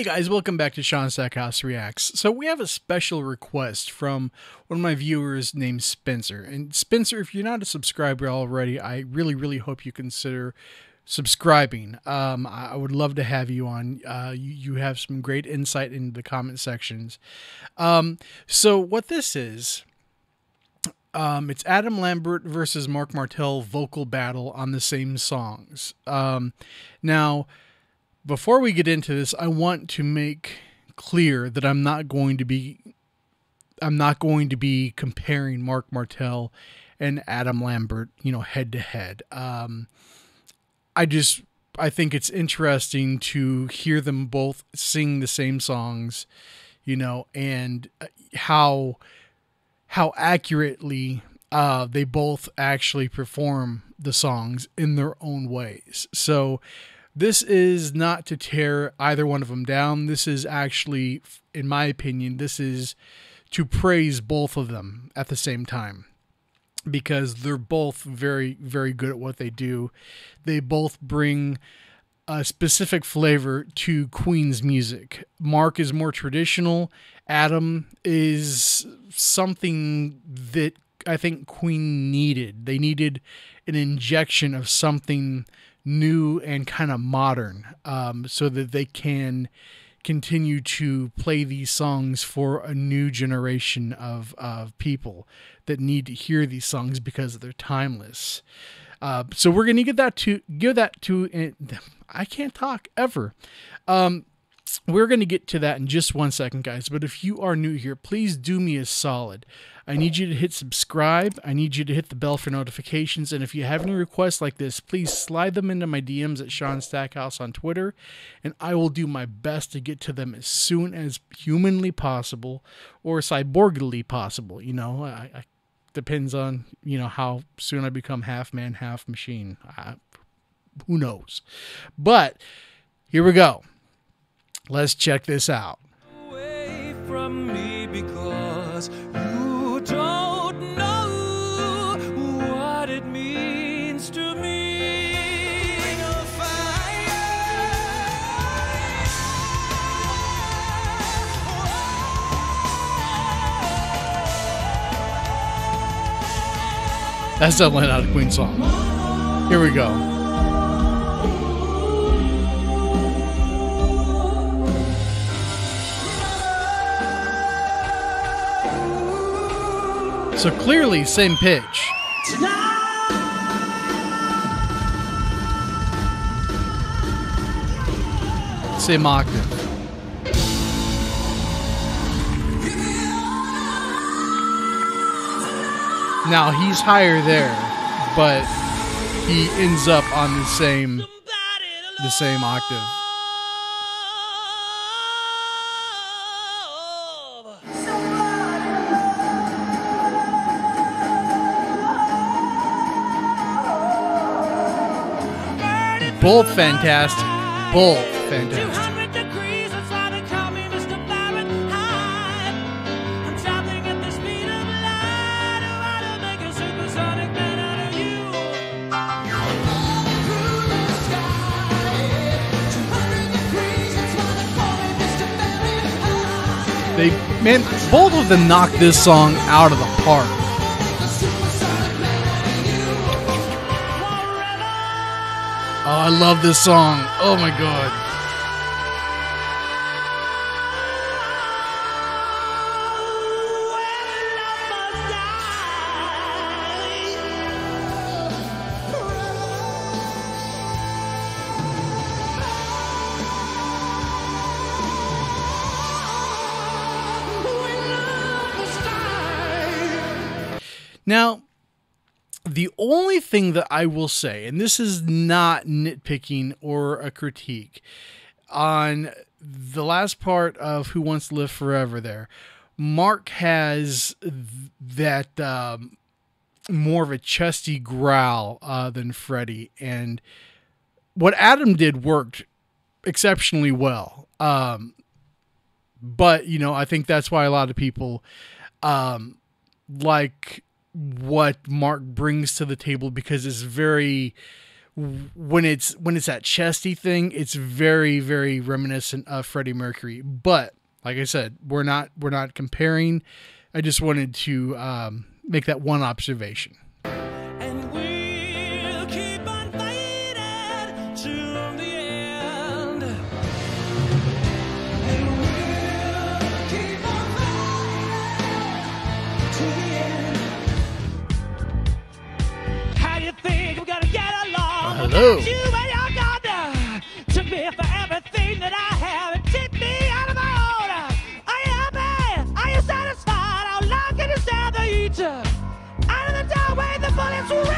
Hey guys, welcome back to Shaun Stackhouse Reacts. So we have a special request from one of my viewers named Spencer. And Spencer, if you're not a subscriber already, I really, really hope you consider subscribing. Um, I would love to have you on. Uh, you, you have some great insight into the comment sections. Um, so what this is, um, it's Adam Lambert versus Marc Martel vocal battle on the same songs. Um, now before we get into this, I want to make clear that I'm not going to be I'm not going to be comparing Marc Martel and Adam Lambert, you know, head to head. Um, I just I think it's interesting to hear them both sing the same songs, you know, and uh, how how accurately uh, they both actually perform the songs in their own ways. So this is not to tear either one of them down. This is actually, in my opinion, this is to praise both of them at the same time because they're both very, very good at what they do. They both bring a specific flavor to Queen's music. Marc is more traditional. Adam is something that I think Queen needed. They needed an injection of something new and kind of modern um, so that they can continue to play these songs for a new generation of, of people that need to hear these songs because they're timeless. Uh, so we're gonna get that to give that to. I can't talk ever. Um, we're going to get to that in just one second, guys. But if you are new here, please do me a solid. I need you to hit subscribe. I need you to hit the bell for notifications. And if you have any requests like this, please slide them into my DMs at Shaun Stackhouse on Twitter. And I will do my best to get to them as soon as humanly possible or cyborgally possible. You know, I, I depends on, you know, how soon I become half man, half machine. I, who knows? But here we go. Let's check this out. That's definitely not a Queen song. Here we go. So clearly, same pitch. Same octave. Now he's higher there, but he ends up on the same the same octave. Both fantastic. Both fantastic. Man, both of them knocked this song out of the park. Oh, I love this song. Oh my god. Now, the only thing that I will say, and this is not nitpicking or a critique, on the last part of Who Wants to Live Forever, there, Marc has that um, more of a chesty growl uh, than Freddie, and what Adam did worked exceptionally well. Um, but you know, I think that's why a lot of people um, like what Marc brings to the table because it's very when it's when it's that chesty thing, it's very very reminiscent of Freddie Mercury. But like I said, we're not we're not comparing. I just wanted to um, make that one observation. Rip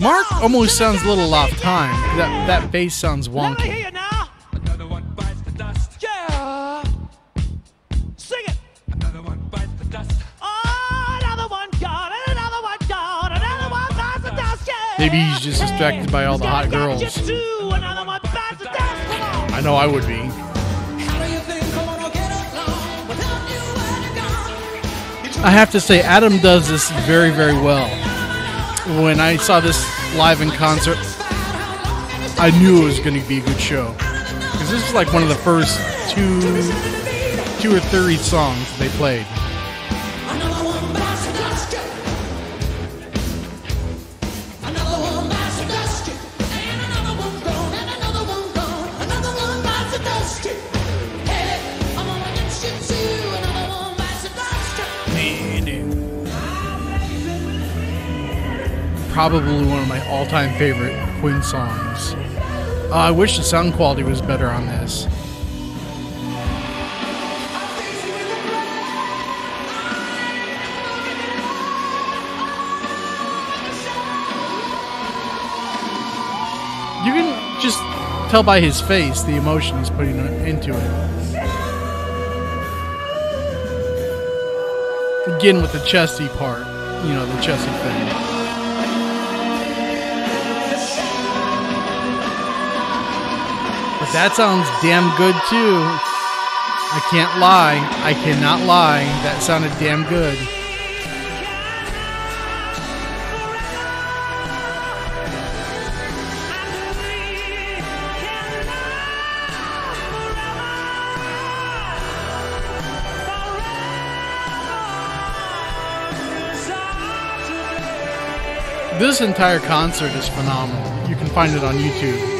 Marc off. almost sounds a little off time. That that bass sounds Let me hear wonky. you now. Another one bites the dust. Yeah. Sing it. Another one bites the dust. Oh, another one gone, and another one gone, another one bites the dust. Yeah. Maybe he's just distracted by all the hot girls. I know I would be. I have to say, Adam does this very, very well. When I saw this live in concert, I knew it was going to be a good show because this was like one of the first two, two or three songs they played. Probably one of my all-time favorite Queen songs. Uh, I wish the sound quality was better on this. You can just tell by his face the emotion he's putting into it. Again, with the chesty part, you know, the chesty thing. But that sounds damn good too. I can't lie. I cannot lie. That sounded damn good. This entire concert is phenomenal. You can find it on YouTube.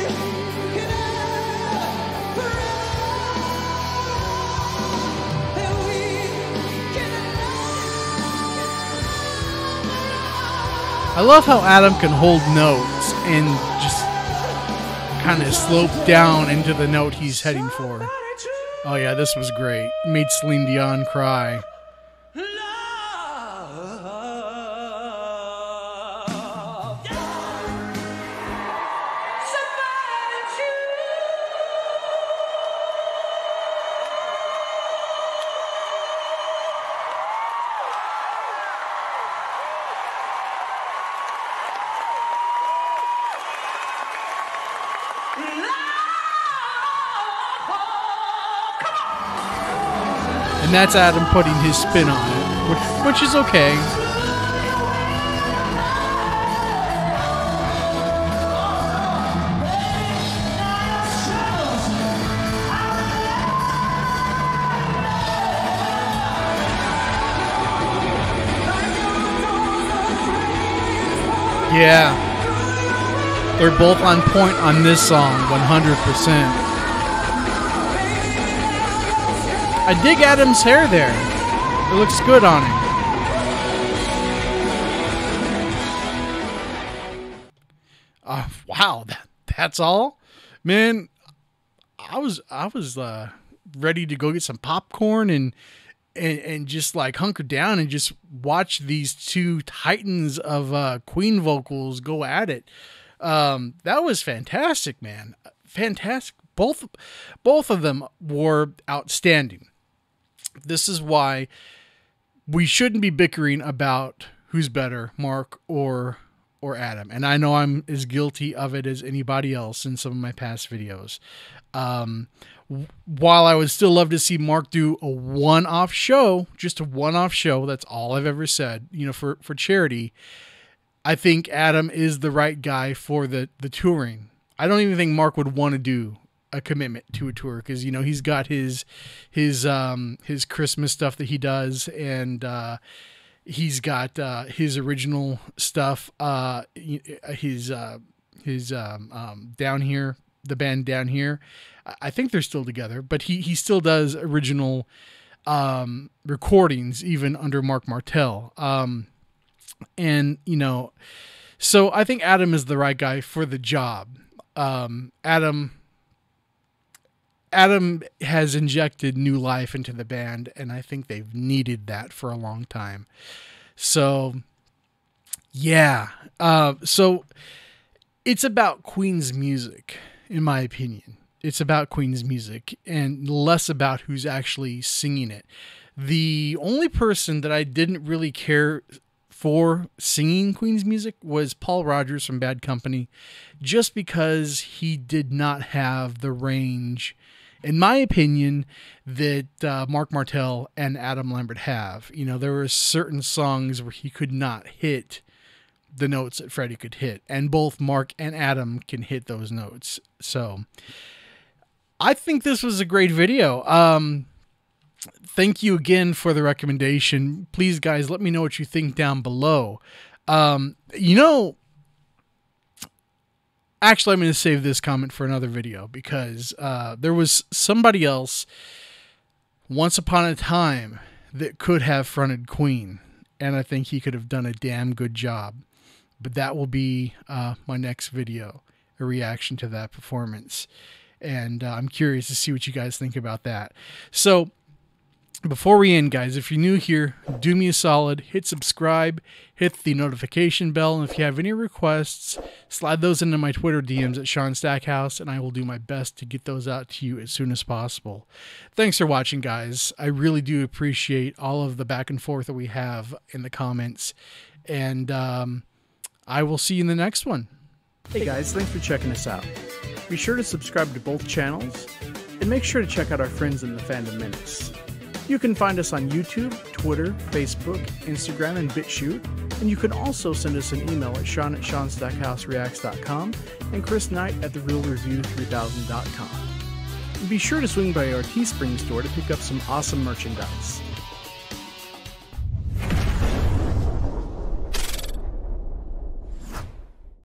I love how Adam can hold notes and just kind of slope down into the note he's heading for. Oh yeah, this was great. Made Celine Dion cry. And that's Adam putting his spin on it, which, which is okay. Yeah. They're both on point on this song, 100%. I dig Adam's hair there. It looks good on him. Uh, wow, that, that's all, man. I was I was uh, ready to go get some popcorn and, and and just like hunker down and just watch these two titans of uh, Queen vocals go at it. Um, that was fantastic, man. Fantastic. Both both of them were outstanding this is why we shouldn't be bickering about who's better, Marc or or Adam. And I know I'm as guilty of it as anybody else in some of my past videos. Um, while I would still love to see Marc do a one-off show, just a one-off show, that's all I've ever said, you know, for for charity. I think Adam is the right guy for the the touring. I don't even think Marc would want to do a commitment to a tour because you know he's got his his um his Christmas stuff that he does and uh he's got uh his original stuff uh his uh his um, um down here the band down here. I- think they're still together but he he still does original um recordings even under Marc Martel um and you know so I think Adam is the right guy for the job. Um Adam Adam has injected new life into the band, and I think they've needed that for a long time. So, yeah. Uh, so, it's about Queen's music, in my opinion. It's about Queen's music and less about who's actually singing it. The only person that I didn't really care for singing Queen's music was Paul Rodgers from Bad Company, just because he did not have the range in my opinion, that uh, Marc Martel and Adam Lambert have. You know, there were certain songs where he could not hit the notes that Freddie could hit, and both Marc and Adam can hit those notes. So, I think this was a great video. Um, thank you again for the recommendation. Please, guys, let me know what you think down below. Um, you know, actually i'm going to save this comment for another video because uh, there was somebody else once upon a time that could have fronted queen and i think he could have done a damn good job. But that will be uh, my next video a reaction to that performance. And uh, i'm curious to see what you guys think about that. So before we end, guys, if you're new here, do me a solid, hit subscribe, hit the notification bell, and if you have any requests, slide those into my Twitter DMs at Shaun Stackhouse, and I will do my best to get those out to you as soon as possible. Thanks for watching, guys. I really do appreciate all of the back and forth that we have in the comments, and um, I will see you in the next one. Hey, guys, thanks for checking us out. Be sure to subscribe to both channels, and make sure to check out our friends in the Fandom Minutes. You can find us on YouTube, Twitter, Facebook, Instagram, and BitChute. And you can also send us an email at Shaun at ShaunStackhouseReacts.com and Chris Knight at TheRealReview3000.com. And be sure to swing by our Teespring store to pick up some awesome merchandise.